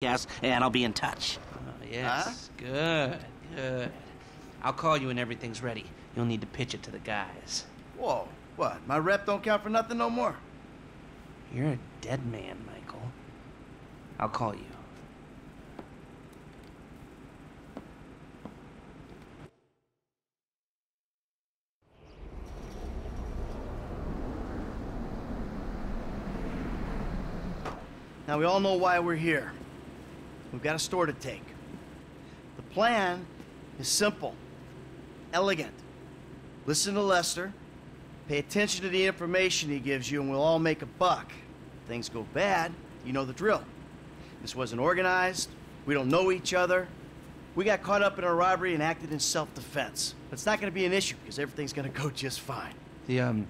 gas, and I'll be in touch. Oh, yes. Good, good. I'll call you when everything's ready. You'll need to pitch it to the guys. Whoa, what? My rep don't count for nothing no more? You're a dead man, Michael. I'll call you. Now, we all know why we're here. We've got a store to take. The plan is simple, elegant. Listen to Lester, pay attention to the information he gives you, and we'll all make a buck. If things go bad, you know the drill. This wasn't organized, we don't know each other. We got caught up in a robbery and acted in self-defense. But it's not gonna be an issue, because everything's gonna go just fine. The, um,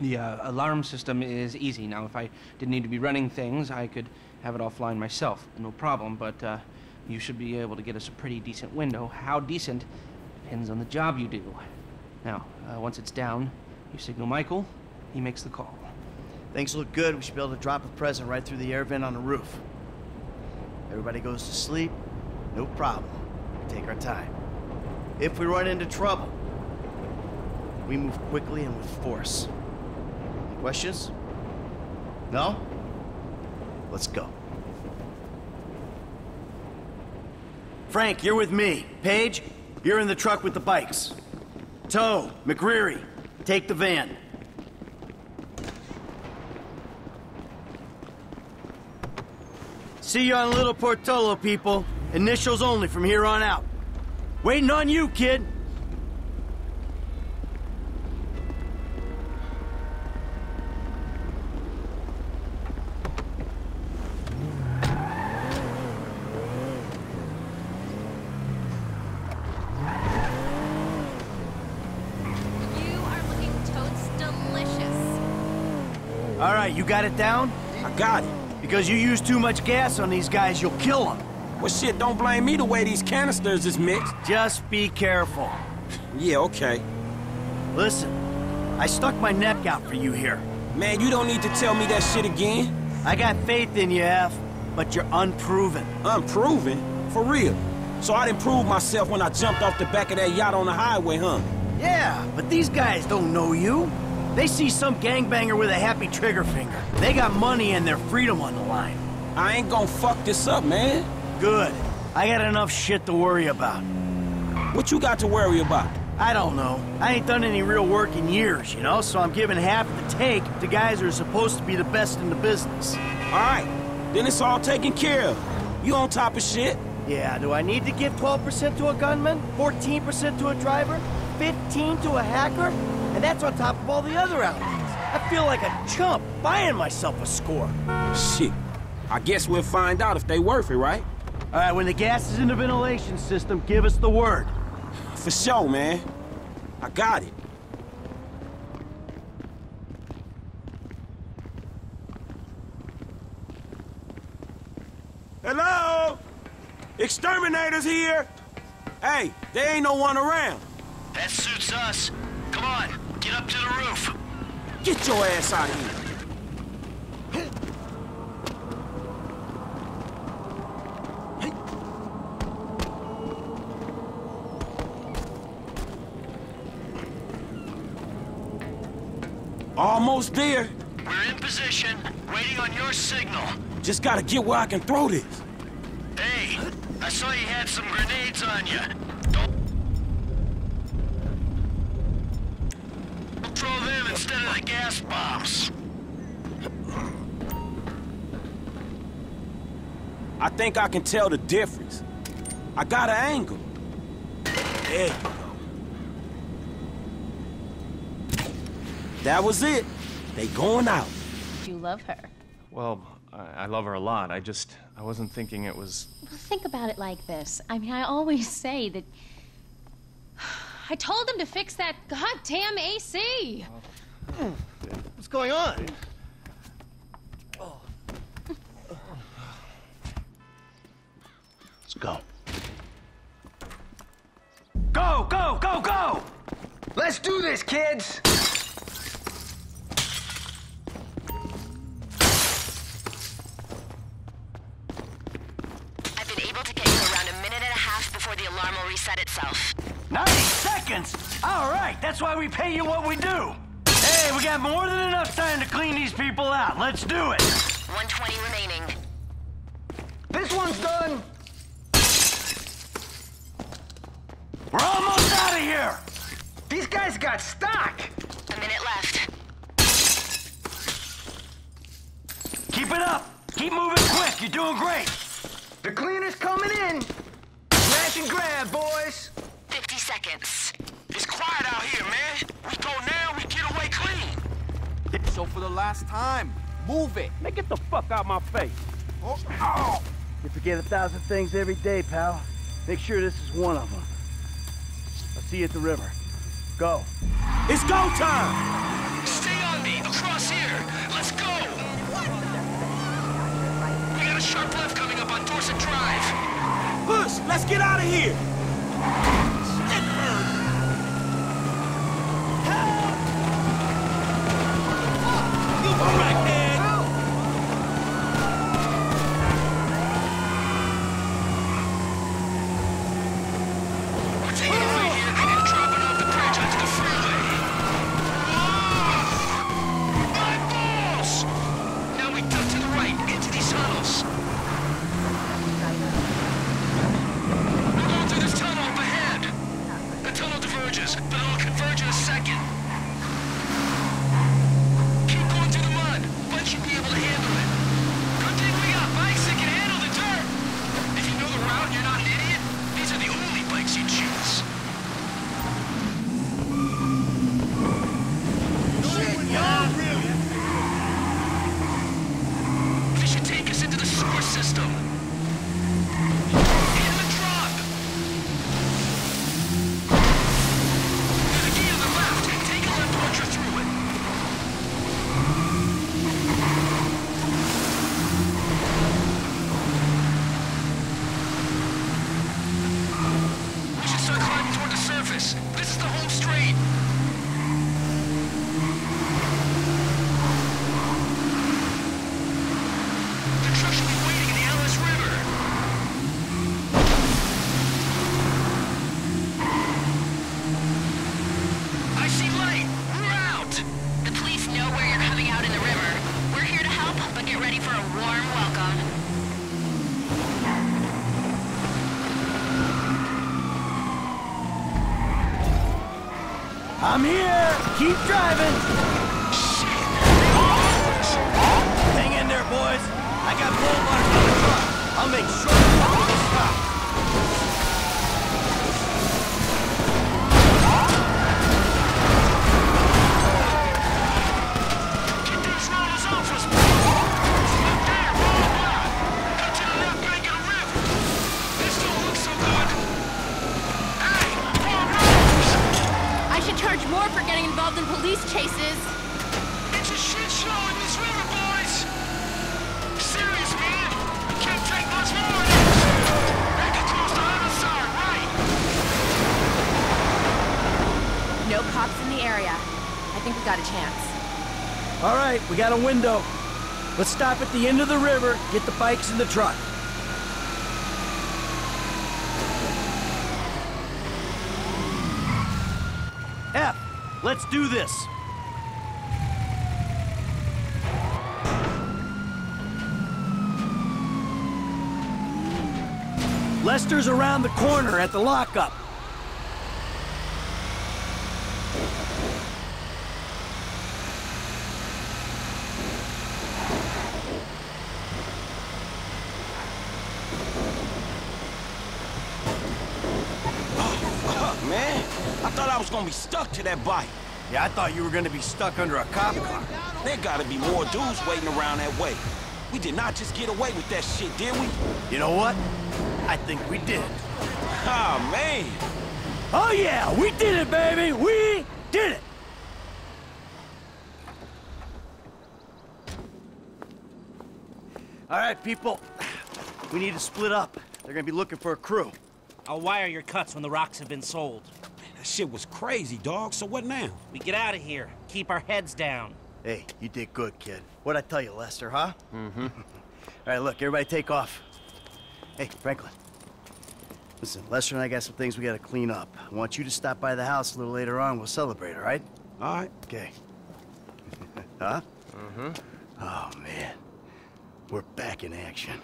the uh, alarm system is easy. Now, if I didn't need to be running things, I could have it offline myself. No problem, but uh, you should be able to get us a pretty decent window. How decent depends on the job you do. Now, uh, once it's down, you signal Michael, he makes the call. Things look good, we should be able to drop a present right through the air vent on the roof. Everybody goes to sleep, no problem. We take our time. If we run into trouble, we move quickly and with force. Any questions? No? Let's go. Frank, you're with me. Paige, you're in the truck with the bikes. Toe, McReary, take the van. See you on Little Portola, people. Initials only from here on out. Waiting on you, kid. You are looking totes delicious. All right, you got it down? I got it. Because you use too much gas on these guys, you'll kill them. Well, shit, don't blame me the way these canisters is mixed. Just be careful. Yeah, okay. Listen, I stuck my neck out for you here. Man, you don't need to tell me that shit again. I got faith in you, F, but you're unproven. Unproven? For real. So I didn't prove myself when I jumped off the back of that yacht on the highway, huh? Yeah, but these guys don't know you. They see some gangbanger with a happy trigger finger. They got money and their freedom on the line. I ain't gonna fuck this up, man. Good. I got enough shit to worry about. What you got to worry about? I don't know. I ain't done any real work in years, you know, so I'm giving half the take to guys who are supposed to be the best in the business. All right, then it's all taken care of. You on top of shit? Yeah, do I need to give 12% to a gunman? 14% to a driver? 15 to a hacker? And that's on top of all the other outlays. I feel like a chump buying myself a score. Shit. I guess we'll find out if they worth it, right? All right, when the gas is in the ventilation system, give us the word. For sure, man. I got it. Hello? Exterminators here? Hey, there ain't no one around. That suits us. Come on, get up to the roof. Get your ass out of here. Almost there. We're in position, waiting on your signal. Just gotta get where I can throw this. Hey, I saw you had some grenades on you. Don't Don't throw them instead of the gas bombs. I think I can tell the difference. I got an angle. There you go. That was it. They going out. You love her. Well, I, I love her a lot. I just, I wasn't thinking it was. Well, think about it like this. I mean, I always say that. I told them to fix that goddamn AC. What's going on? Let's go. Go, go, go, go! Let's do this, kids! I've been able to get you around a minute and a half before the alarm will reset itself. 90 seconds? All right, that's why we pay you what we do. Hey, we got more than enough time to clean these people out. Let's do it. 120 remaining. This one's done. We're almost out of here. These guys got stock. A minute left. Keep it up. Keep moving quick. You're doing great. The cleaner's coming in. Smash and grab, boys. 50 seconds. So for the last time, move it. Man, get the fuck out my face. You forget a thousand things every day, pal. Make sure this is one of them. I'll see you at the river. Go. It's go time. Stay on me. Across here. Let's go. We got a sharp left coming up on Dorset Drive. Push, let's get out of here. But it'll converge in a second. Keep going through the mud. Bud should be able to handle it. Good thing we got bikes that can handle the dirt. If you know the route and you're not an idiot, these are the only bikes you choose. This should take us into the sewer system. In the truck! There's a key to the left. Take a left once you're through it. We should start climbing surface. This is the home straight. Keep driving. Hang in there, boys. I got water on the truck. I'll make sure the stop. Area. I think we got a chance. All right, we got a window. Let's stop at the end of the river, get the bikes in the truck. F, let's do this. Lester's around the corner at the lockup. Fuck, man. I thought I was gonna be stuck to that bike. Yeah, I thought you were gonna be stuck under a cop car. There gotta be more dudes waiting around that way. We did not just get away with that shit, did we? You know what? I think we did. Ah, man. Oh yeah, we did it, baby! We did it! All right, people. We need to split up. They're gonna be looking for a crew. I'll wire your cuts when the rocks have been sold. That shit was crazy, dog. So what now? We get out of here. Keep our heads down. Hey, you did good, kid. What'd I tell you, Lester, huh? Mm-hmm. All right, look, everybody take off. Hey, Franklin. Listen, Lester and I got some things we gotta clean up. I want you to stop by the house a little later on. We'll celebrate, all right? All right. Okay. huh? Mm-hmm. Oh, man. We're back in action.